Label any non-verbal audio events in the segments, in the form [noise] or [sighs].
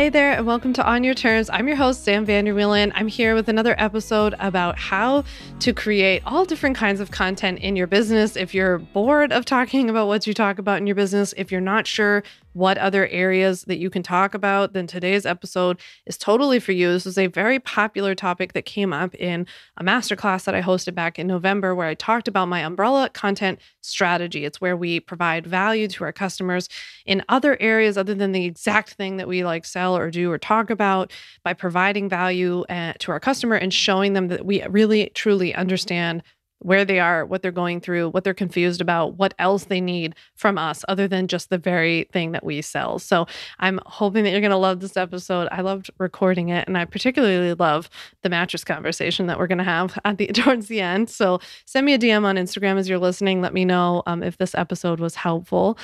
Hey there, and welcome to On Your Terms. I'm your host, Sam Vander Wielen. I'm here with another episode about how to create all different kinds of content in your business. If you're bored of talking about what you talk about in your business, if you're not sure what other areas that you can talk about, then today's episode is totally for you. This is a very popular topic that came up in a masterclass that I hosted back in November where I talked about my umbrella content strategy. It's where we provide value to our customers in other areas other than the exact thing that we like sell or do or talk about by providing value uh, to our customer and showing them that we really truly understand where they are, what they're going through, what they're confused about, what else they need from us other than just the very thing that we sell. So I'm hoping that you're going to love this episode. I loved recording it and I particularly love the mattress conversation that we're going to have at the [laughs] towards the end. So send me a DM on Instagram as you're listening. Let me know um, if this episode was helpful.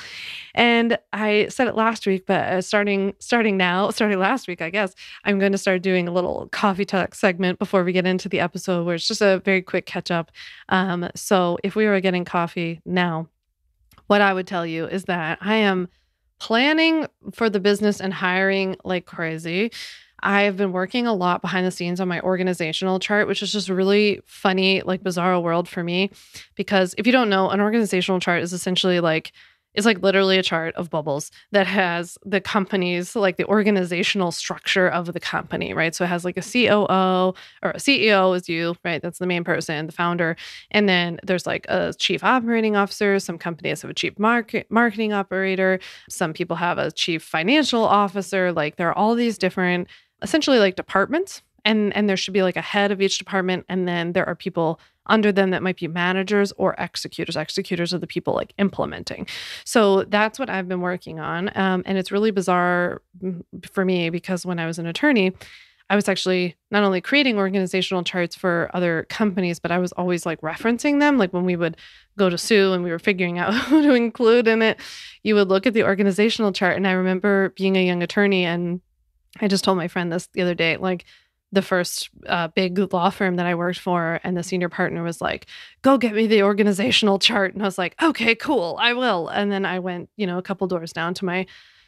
And I said it last week, but uh, starting starting now, [laughs] starting last week, I guess, I'm going to start doing a little coffee talk segment before we get into the episode where it's just a very quick catch up um, so if we were getting coffee now, what I would tell you is that I am planning for the business and hiring like crazy. I've been working a lot behind the scenes on my organizational chart, which is just really funny, like bizarre world for me. Because if you don't know, an organizational chart is essentially like is like literally a chart of bubbles that has the company's like the organizational structure of the company, right? So it has like a mm-hmm. COO or a CEO is you, right? That's the main person, the founder. And then there's like a chief operating officer. Some companies have a chief market marketing operator. Some people have a chief financial officer. Like there are all these different essentially like departments and and there should be like a head of each department and then there are people under them that might be managers or executors. Executors are the people like implementing. So that's what I've been working on. Um, and it's really bizarre mm, for me because when I was an attorney, I was actually not only creating organizational charts for other companies, but I was always like referencing them. Like when we would go to sue and we were figuring out [laughs] who to include in it, you would look at the organizational chart. And I remember being a young attorney and I just told my friend this the other day, like, the first uh, big law firm that I worked for, and the senior partner was like, "Go get me the organizational chart," and I was like, "Okay, cool, I will." And then I went, you know, a couple doors down to my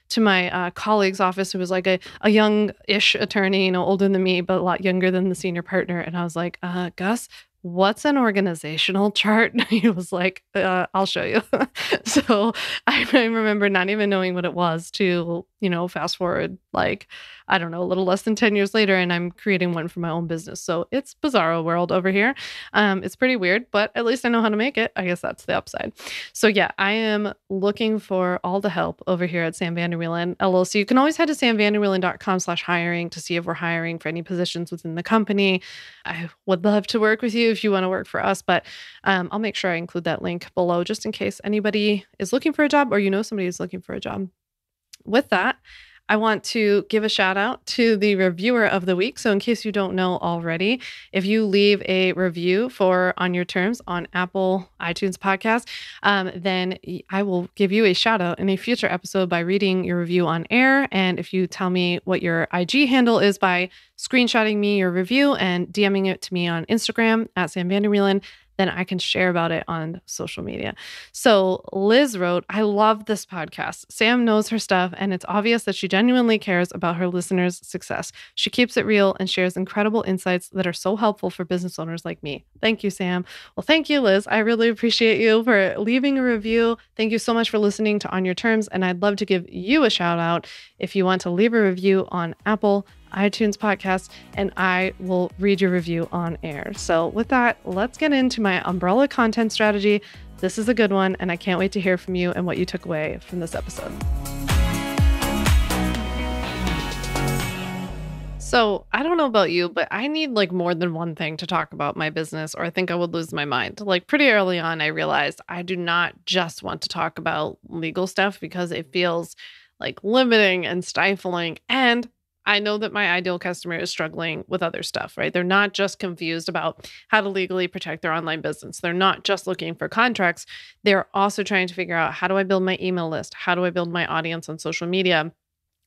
to my uh, colleague's office, who was like a, a young-ish attorney, you know, older than me, but a lot younger than the senior partner, and I was like, uh, "Gus, what's an organizational [laughs] chart? he was like, uh, I'll show you. [laughs] so I, I, remember not even knowing what it was to, you know, fast forward like I don't know, a little less than 10 years later, and I'm creating one for my own business. So it's bizarro world over here. Um, it's pretty weird, but at least I know how to make it. I guess that's the upside. So yeah, I am looking for all the help over here at Sam Vander Wielen LLC. You can always head to samvanderwielen.com slash hiring to see if we're hiring for any positions within the company. I would love to work with you if you want to work for us, but um, I'll make sure I include that link below just in case anybody is looking for a job or you know somebody is looking for a job. With that, I want to give a shout out to the reviewer of the week. So, in case you don't know already, if you leave a review for On Your Terms on Apple iTunes podcast, um, then I will give you a shout out in a future episode by reading your review on air. And if you tell me what your IG handle is by screenshotting me your review and DMing it to me on Instagram at Sam Vanderwielen, then I can share about it on social media. So Liz wrote, I love this podcast. Sam knows her stuff, and it's obvious that she genuinely cares about her listeners' success. She keeps it real and shares incredible insights that are so helpful for business owners like me. Thank you, Sam. Well, thank you, Liz. I really appreciate you for leaving a review. Thank you so much for listening to On Your Terms, and I'd love to give you a shout out if you want to leave a review on Apple iTunes podcast, and I will read your review on air. So, with that, let's get into my umbrella content strategy. This is a good one, and I can't wait to hear from you and what you took away from this episode. So, I don't know about you, but I need like more than one thing to talk about my business, or I think I would lose my mind. Like, pretty early on, I realized I do not just want to talk about legal stuff because it feels like limiting and stifling. And I know that my ideal customer is struggling with other stuff, right? They're not just confused about how to legally protect their online business. They're not just looking for contracts. They're also trying to figure out how do I build my email list? How do I build my audience on social media?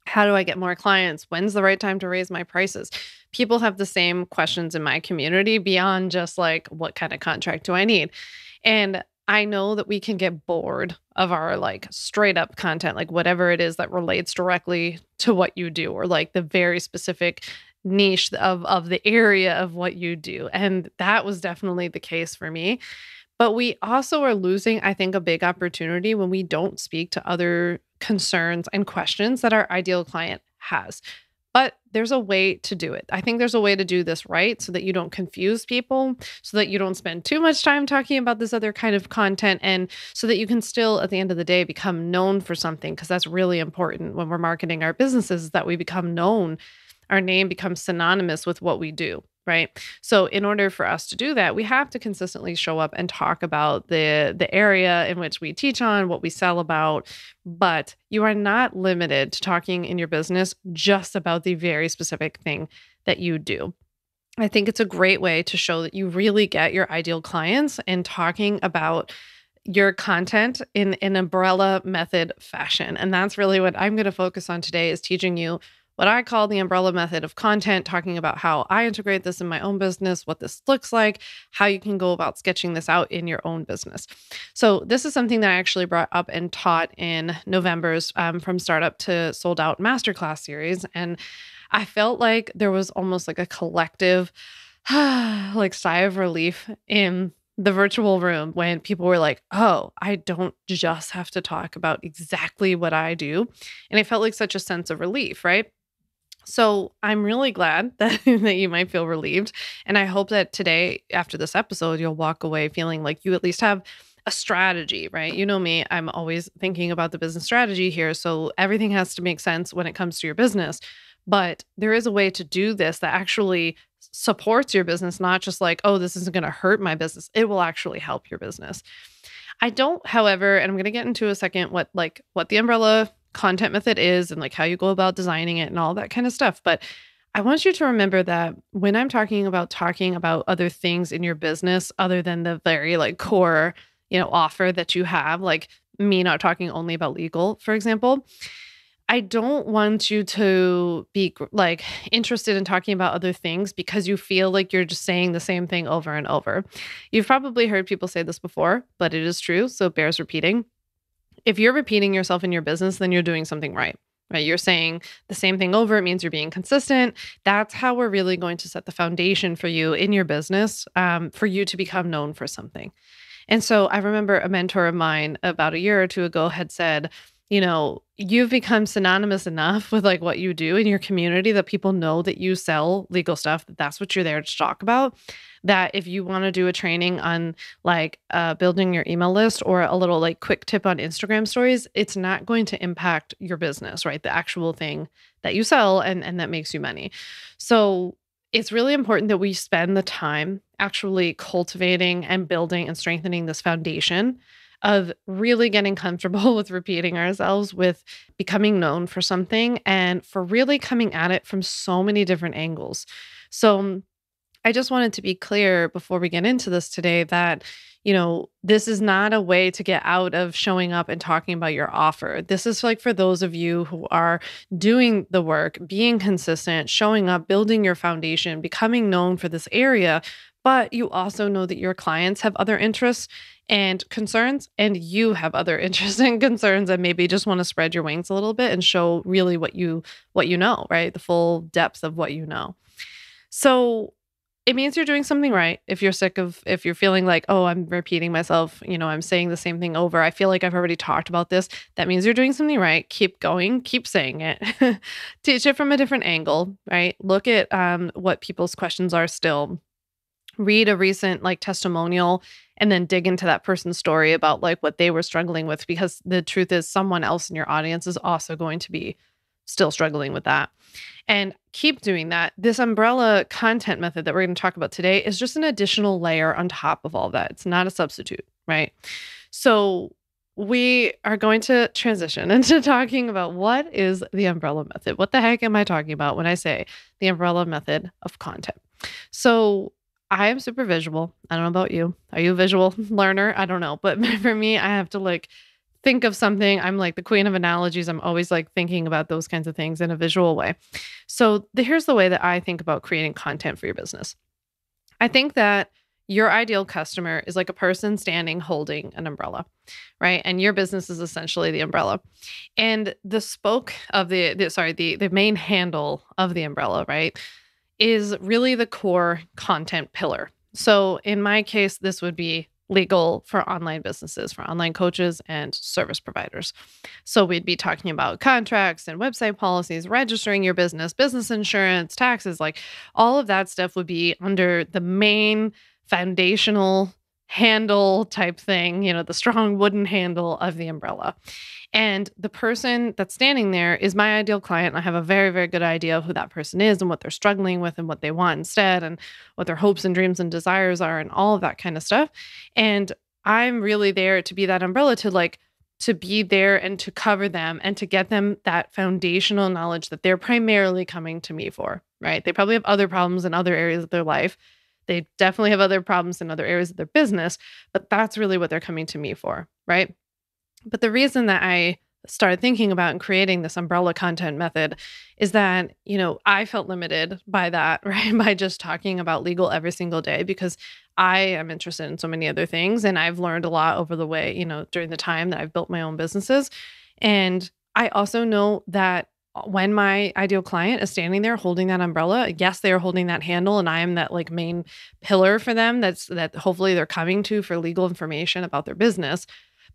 How do I get more clients? When's the right time to raise my prices? People have the same questions in my community beyond just like, what kind of contract do I need? And I know that we can get bored of our like straight up content, like whatever it is that relates directly to what you do, or like the very specific niche of of the area of what you do. And that was definitely the case for me. But we also are losing, I think, a big opportunity when we don't speak to other concerns and questions that our ideal client has. But there's a way to do it. I think there's a way to do this right so that you don't confuse people, so that you don't spend too much time talking about this other kind of content, and so that you can still, at the end of the day, become known for something, because that's really important when we're marketing our businesses, that we become known. Our name becomes synonymous with what we do right? So in order for us to do that we have to consistently show up and talk about the the area in which we teach on what we sell about but you are not limited to talking in your business just about the very specific thing that you do. I think it's a great way to show that you really get your ideal clients in talking about your content in an umbrella method fashion and that's really what i'm going to focus on today is teaching you what I call the umbrella method of content, talking about how I integrate this in my own business, what this looks like, how you can go about sketching this out in your own business. So, this is something that I actually brought up and taught in November's um, From Startup to Sold Out Masterclass series. And I felt like there was almost like a collective, [sighs] like sigh of relief in the virtual room when people were like, oh, I don't just have to talk about exactly what I do. And it felt like such a sense of relief, right? So I'm really glad [laughs] that, that you might feel relieved. And I hope that today, after this episode, you'll walk away feeling like you at least have a strategy, right? You know me, I'm always thinking about the business strategy here. So everything has to make sense when it comes to your business. But there is a way to do this that actually supports your business, not just like, oh, this isn't going to hurt my business. It will actually help your business. I don't, however, and I'm going to get into a second what like what the umbrella content method is and like how you go about designing it and all that kind of stuff. But I want you to remember that when I'm talking about talking about other things in your business other than the very like core, you know, offer that you have, like me not talking only about legal, for example, I don't want you to be like interested in talking about other things because you feel like you're just saying the same thing over and over. You've probably heard people say this before, but it is true, so it bears repeating if you're repeating yourself in your business, then you're doing something right. Right. You're saying the same thing over. It means you're being consistent. That's how we're really going to set the foundation for you in your business um, for you to become known for something. And so I remember a mentor of mine about a year or two ago had said, you know, you've become synonymous enough with like what you do in your community that people know that you sell legal stuff, that that's what you're there to talk about. That if you want to do a training on like uh, building your email list or a little like quick tip on Instagram stories, it's not going to impact your business, right? The actual thing that you sell and, and that makes you money. So it's really important that we spend the time actually cultivating and building and strengthening this foundation of really getting comfortable [laughs] with repeating ourselves, with becoming known for something, and for really coming at it from so many different angles. So, I just wanted to be clear before we get into this today that, you know, this is not a way to get out of showing up and talking about your offer. This is like for those of you who are doing the work, being consistent, showing up, building your foundation, becoming known for this area, but you also know that your clients have other interests and concerns and you have other [laughs] interests and concerns and maybe just want to spread your wings a little bit and show really what you what you know right? The full depth of what you know. So it means you're doing something right. If you're sick of if you're feeling like oh i'm repeating myself you know i'm saying the same thing over. I feel like i've already talked about this that means you're doing something right. Keep going. Keep saying it. [laughs] Teach it from a different angle right? Look at um, what people's questions are still. Read a recent like testimonial and then dig into that person's story about like what they were struggling with because the truth is someone else in your audience is also going to be still struggling with that. And keep doing that. This umbrella content method that we're going to talk about today is just an additional layer on top of all that. It's not a substitute, right? So we are going to transition [laughs] into talking about what is the umbrella method. What the heck am I talking about when I say the umbrella method of content? So I am super visual. I don't know about you. Are you a visual [laughs] learner? I don't know. But [laughs] for me, I have to like think of something. I'm like the queen of analogies. I'm always like thinking about those kinds of things in a visual way. So the, here's the way that I think about creating content for your business. I think that your ideal customer is like a person standing holding an umbrella, right? And your business is essentially the umbrella. And the spoke of the, the sorry, the the main handle of the umbrella, right, is really the core content pillar. So in my case, this would be legal for online businesses, for online coaches and service providers. So we'd be talking about contracts and website policies, registering your business, business insurance, taxes, like all of that stuff would be under the main foundational handle type thing, you know, the strong wooden handle of the umbrella. And the person that's standing there is my ideal client. I have a very, very good idea of who that person is and what they're struggling with and what they want instead and what their hopes and dreams and desires are and all of that kind of stuff. And I'm really there to be that umbrella to like, to be there and to cover them and to get them that foundational knowledge that they're primarily coming to me for, right? They probably have other problems in other areas of their life. They definitely have other problems in other areas of their business, but that's really what they're coming to me for, right? But the reason that I started thinking about and creating this umbrella content method is that, you know, I felt limited by that, [laughs] right? by just talking about legal every single day because I am interested in so many other things. And I've learned a lot over the way, you know, during the time that I've built my own businesses. And I also know that when my ideal client is standing there holding that umbrella yes they are holding that handle and i am that like main pillar for them that's that hopefully they're coming to for legal information about their business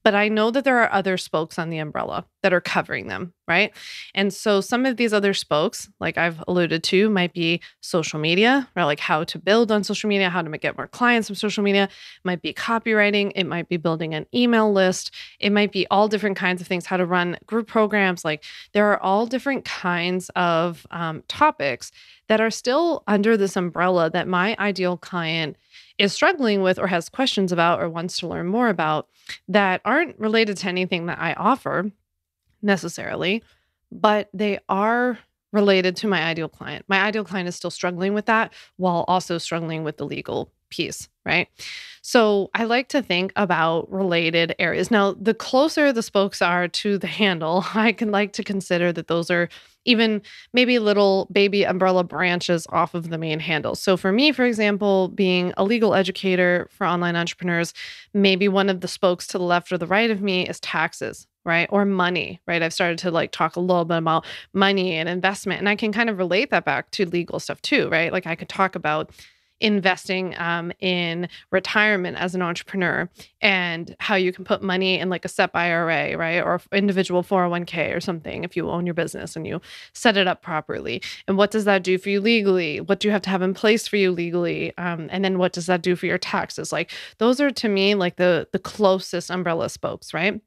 but I know that there are other spokes on the umbrella that are covering them, right? And so some of these other spokes, like I've alluded to, might be social media, right? Like how to build on social media, how to get more clients from social media, it might be copywriting, it might be building an email list, it might be all different kinds of things, how to run group programs. Like there are all different kinds of um, topics that are still under this umbrella that my ideal client is struggling with or has questions about or wants to learn more about that aren't related to anything that I offer necessarily, but they are related to my ideal client. My ideal client is still struggling with that while also struggling with the legal piece, right? So I like to think about related areas. Now, the closer the spokes are to the handle, [laughs] I can like to consider that those are even maybe little baby umbrella branches off of the main handle. So for me, for example, being a legal educator for online entrepreneurs, maybe one of the spokes to the left or the right of me is taxes right? Or money, right? I've started to like talk a little bit about money and investment. And I can kind of relate that back to legal stuff too, right? Like I could talk about investing um, in retirement as an entrepreneur and how you can put money in like a SEP IRA, right? Or individual 401k or something if you own your business and you set it up properly. And what does that do for you legally? What do you have to have in place for you legally? Um, and then what does that do for your taxes? Like those are to me like the the closest umbrella spokes, right?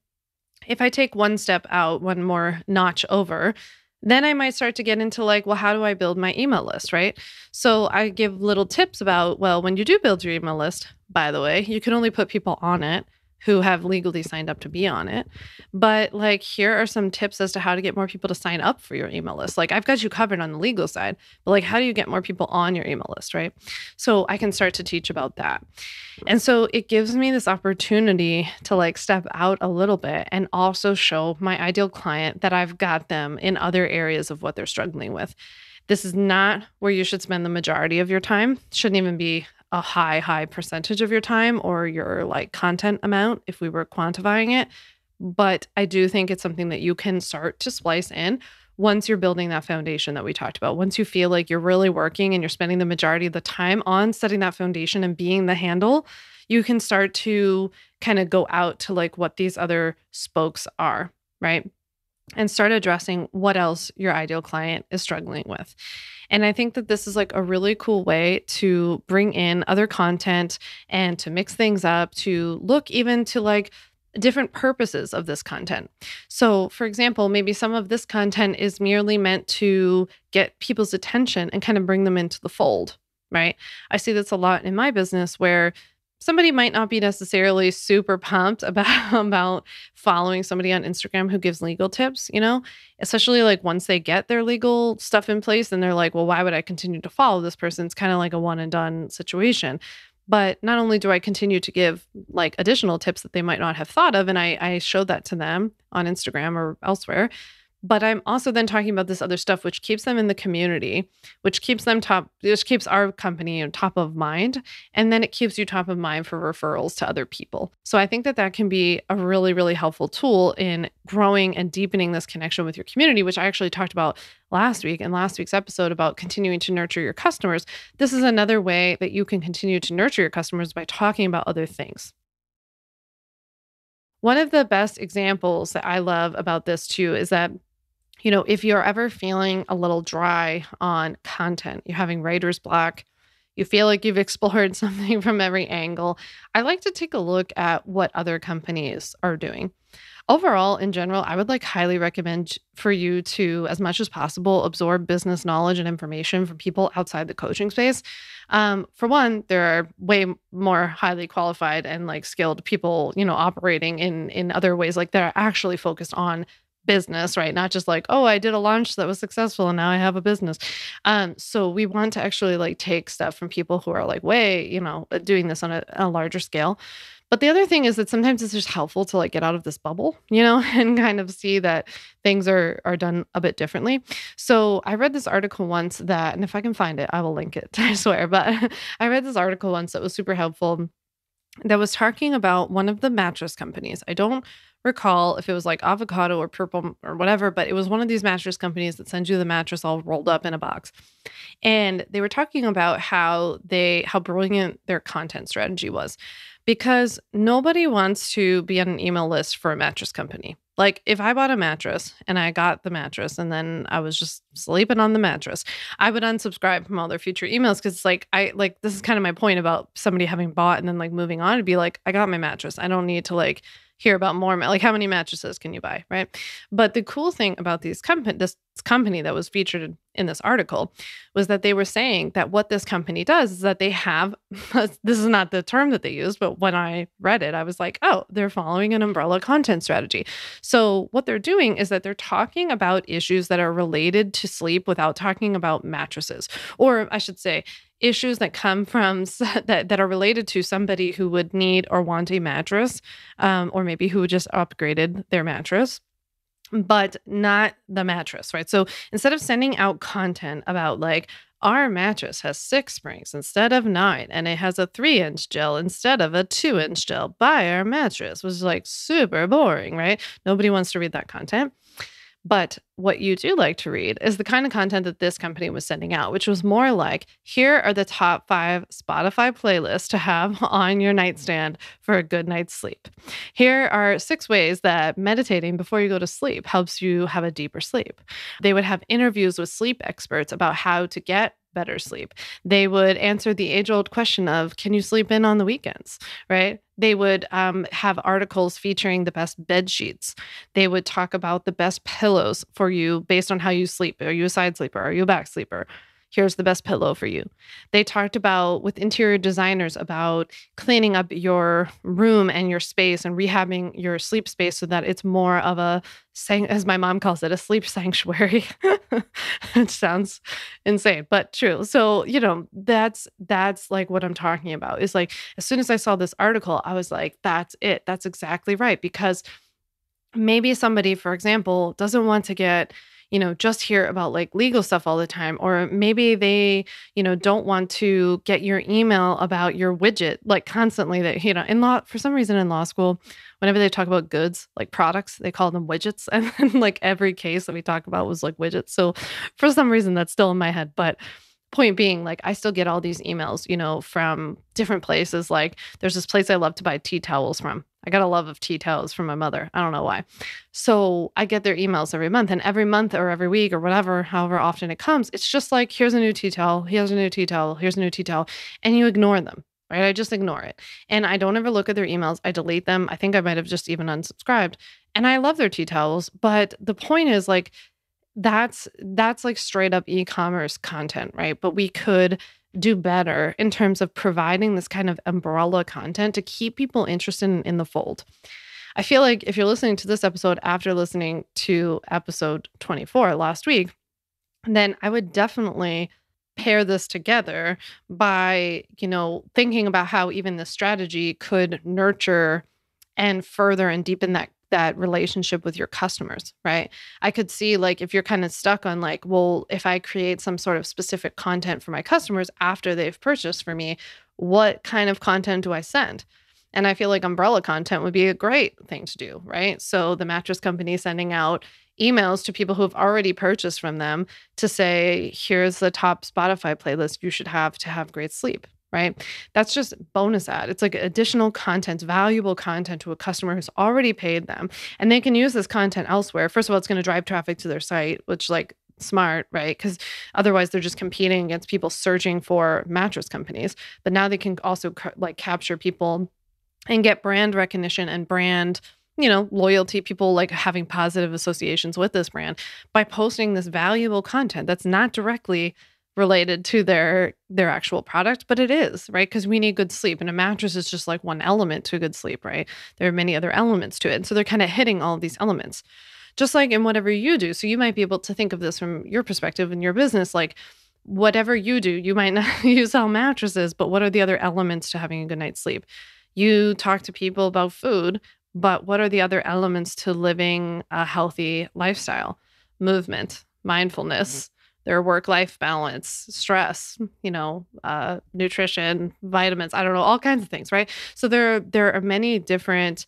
If I take one step out, one more notch over, then I might start to get into like, well, how do I build my email list, right? So I give little tips about, well, when you do build your email list, by the way, you can only put people on it who have legally signed up to be on it. But like, here are some tips as to how to get more people to sign up for your email list. Like, I've got you covered on the legal side, but like, how do you get more people on your email list, right? So I can start to teach about that. And so it gives me this opportunity to like step out a little bit and also show my ideal client that I've got them in other areas of what they're struggling with. This is not where you should spend the majority of your time. Shouldn't even be a high, high percentage of your time or your like content amount if we were quantifying it. But I do think it's something that you can start to splice in once you're building that foundation that we talked about. Once you feel like you're really working and you're spending the majority of the time on setting that foundation and being the handle, you can start to kind of go out to like what these other spokes are, right? And start addressing what else your ideal client is struggling with. And I think that this is like a really cool way to bring in other content and to mix things up, to look even to like different purposes of this content. So, for example, maybe some of this content is merely meant to get people's attention and kind of bring them into the fold, right? I see this a lot in my business where somebody might not be necessarily super pumped [laughs] about about following somebody on Instagram who gives legal tips, you know, especially like once they get their legal stuff in place and they're like, well, why would I continue to follow this person? It's kind of like a one and done situation. But not only do I continue to give like additional tips that they might not have thought of, and I, I showed that to them on Instagram or elsewhere, but I'm also then talking about this other stuff, which keeps them in the community, which keeps them top, which keeps our company top of mind. And then it keeps you top of mind for referrals to other people. So I think that that can be a really, really helpful tool in growing and deepening this connection with your community, which I actually talked about last week in last week's episode about continuing to nurture your customers. This is another way that you can continue to nurture your customers by talking about other things. One of the best examples that I love about this too is that you know, if you're ever feeling a little dry on content, you're having writer's block, you feel like you've [laughs] explored something from every angle, I like to take a look at what other companies are doing. Overall, in general, I would like highly recommend for you to, as much as possible, absorb business knowledge and information from people outside the coaching space. Um, for one, there are way more highly qualified and like skilled people, you know, operating in in other ways, like they're actually focused on business, right? Not just like, oh, I did a launch that was successful and now I have a business. Um, so we want to actually like take stuff from people who are like way, you know, uh, doing this on a, a larger scale. But the other thing is that sometimes it's just helpful to like get out of this bubble, [laughs] you know, and kind of see that things are are done a bit differently. So I read this article once that, and if I can find it, I will link it. [laughs] I swear. But [laughs] I read this article once that was super helpful that was talking about one of the mattress companies. I don't recall if it was like avocado or purple or whatever, but it was one of these mattress companies that sends you the mattress all rolled up in a box. And they were talking about how they how brilliant their content strategy was because nobody wants to be on an email list for a mattress company. Like if I bought a mattress and I got the mattress and then I was just sleeping on the mattress, I would unsubscribe from all their future emails because it's like I like this is kind of my point about somebody having bought and then like moving on to be like, I got my mattress. I don't need to like hear about more like how many mattresses can you buy right? But the cool thing about these company this company that was featured in this article was that they were saying that what this company does is that they have [laughs] this is not the term that they used but when i read it i was like oh they're following an umbrella content strategy. So what they're doing is that they're talking about issues that are related to sleep without talking about mattresses. Or i should say issues that come from [laughs] that, that are related to somebody who would need or want a mattress um, or maybe who just upgraded their mattress but not the mattress right so instead of sending out content about like our mattress has six springs instead of nine, and it has a three inch gel instead of a two inch gel. Buy our mattress, was like super boring, right? Nobody wants to read that content. But what you do like to read is the kind of content that this company was sending out, which was more like here are the top five Spotify playlists to have [laughs] on your nightstand for a good night's sleep. Here are six ways that meditating before you go to sleep helps you have a deeper sleep. They would have interviews with sleep experts about how to get better sleep. They would answer the age old question of, can you sleep in on the weekends? Right? They would um, have articles featuring the best bed sheets. They would talk about the best pillows for you based on how you sleep. Are you a side sleeper? Are you a back sleeper? Here's the best pillow for you. They talked about with interior designers about cleaning up your room and your space and rehabbing your sleep space so that it's more of a as my mom calls it a sleep [laughs] sanctuary. it sounds insane, but true. So, you know, that's that's like what I'm talking about. Is like as soon as I saw this article, I was like that's it. That's exactly right because maybe somebody for example doesn't want to get you know, just hear about like legal stuff all the time. Or maybe they, you know, don't want to get your email about your widget like constantly that, you know, in law, for some reason in law school, whenever they talk about goods, like products, they call them widgets. [laughs] And then like every case that we talk about was like widgets. So for some reason that's still in my head. But point being like i still get all these emails you know from different places like there's this place i love to buy tea towels from. I got a love of tea towels from my mother. I don't know why. So i get their emails every month and every month or every week or whatever however often it comes it's just like here's a new tea towel here's a new tea towel here's a new tea towel and you ignore them right? I just ignore it. And i don't ever look at their emails. I delete them. I think i might have just even unsubscribed. And i love their tea towels but the point is like that's that's like straight up e-commerce content, right? But we could do better in terms of providing this kind of umbrella content to keep people interested in, in the fold. I feel like if you're listening to this episode after listening to episode 24 last week, then I would definitely pair this together by, you know, thinking about how even the strategy could nurture and further and deepen that that relationship with your customers, right? I could see like if you're kind of stuck on like, well, if I create some sort of specific content for my customers after they've purchased for me, what kind of content do I send? And I feel like umbrella content would be a great thing to do, right? So the mattress company sending out emails to people who have already purchased from them to say, here's the top Spotify playlist you should have to have great sleep, right? That's just bonus ad. It's like additional content, valuable content to a customer who's already paid them. And they can use this content elsewhere. First of all, it's going to drive traffic to their site, which like smart, right? Because otherwise they're just competing against people searching for mattress companies. But now they can also like capture people and get brand recognition and brand you know loyalty people like having positive associations with this brand by posting this valuable content that's not directly related to their their actual product but it is right because we need good sleep and a mattress is just like one element to good sleep right there are many other elements to it and so they're kind of hitting all of these elements just like in whatever you do so you might be able to think of this from your perspective in your business like whatever you do you might not [laughs] use sell mattresses but what are the other elements to having a good night's sleep you talk to people about food, but what are the other elements to living a healthy lifestyle? Movement, mindfulness, mm-hmm. Their work life balance, stress, you know, uh, nutrition, vitamins, I don't know, all kinds of things, right? So there, there are many different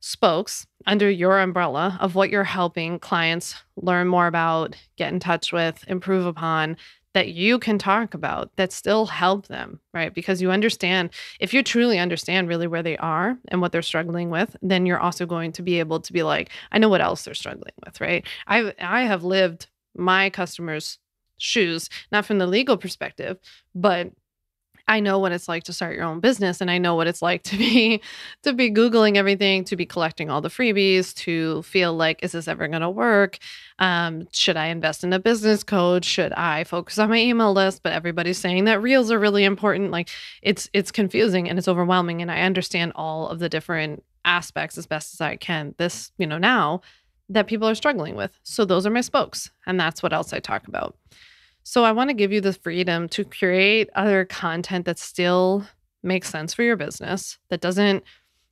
spokes under your umbrella of what you're helping clients learn more about, get in touch with, improve upon, that you can talk about that still help them, right? Because you understand, if you truly understand really where they are and what they're struggling with, then you're also going to be able to be like, I know what else they're struggling with, right? I I have lived my customers' shoes, not from the legal perspective, but I know what it's like to start your own business and I know what it's like [laughs] to be to be googling everything, to be collecting all the freebies, to feel like is this ever going to work? Um, should I invest in a business coach? Should I focus on my email list? But everybody's saying that reels are really important. Like it's it's confusing and it's overwhelming and I understand all of the different aspects as best as I can. This, you know, now that people are struggling with. So those are my spokes and that's what else I talk about. So I want to give you the freedom to create other content that still makes sense for your business, that doesn't,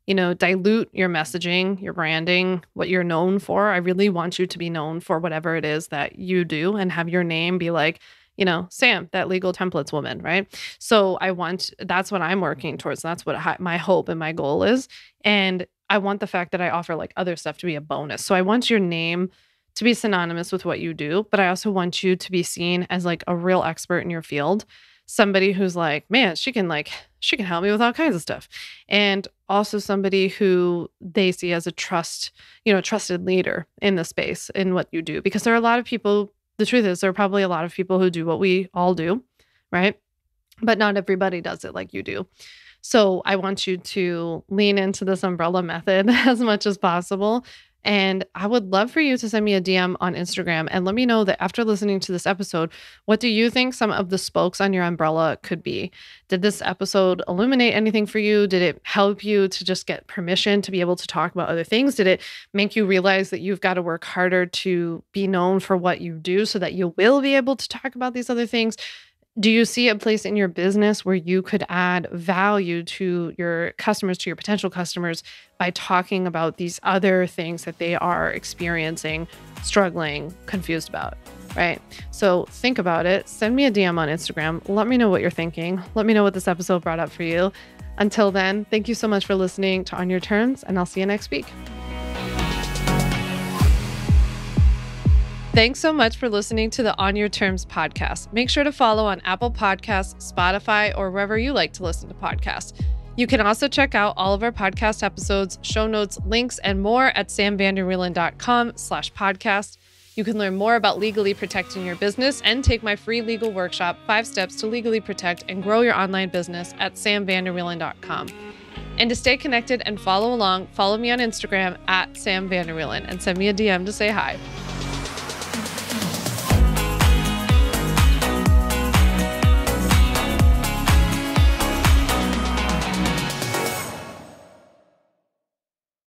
you know, dilute your messaging, your branding, what you're known for. I really want you to be known for whatever it is that you do and have your name be like, you know, Sam, that legal templates woman, right? So I want that's what I'm working towards. That's what my hope and my goal is. And I want the fact that I offer like other stuff to be a bonus. So I want your name to be synonymous with what you do, but I also want you to be seen as like a real expert in your field, somebody who's like, man, she can like she can help me with all kinds of stuff. And also somebody who they see as a trust, you know, trusted leader in the space in what you do because there are a lot of people, the truth is there are probably a lot of people who do what we all do, right? But not everybody does it like you do. So I want you to lean into this umbrella method [laughs] as much as possible and I would love for you to send me a DM on Instagram and let me know that after listening to this episode, what do you think some of the spokes on your umbrella could be? Did this episode illuminate anything for you? Did it help you to just get permission to be able to talk about other things? Did it make you realize that you've got to work harder to be known for what you do so that you will be able to talk about these other things? Do you see a place in your business where you could add value to your customers, to your potential customers, by talking about these other things that they are experiencing, struggling, confused about? Right. So think about it. Send me a DM on Instagram. Let me know what you're thinking. Let me know what this episode brought up for you. Until then, thank you so much for listening to On Your Terms, and I'll see you next week. Thanks so much for listening to the On Your Terms podcast. Make sure to follow on Apple Podcasts, Spotify, or wherever you like to listen to podcasts. You can also check out all of our podcast episodes, show notes, links, and more at samvanderwielen.com slash podcast. You can learn more about legally protecting your business and take my free legal workshop, Five Steps to Legally Protect and Grow Your Online Business at samvanderwielen.com. And to stay connected and follow along, follow me on Instagram at Sam and send me a DM to say hi.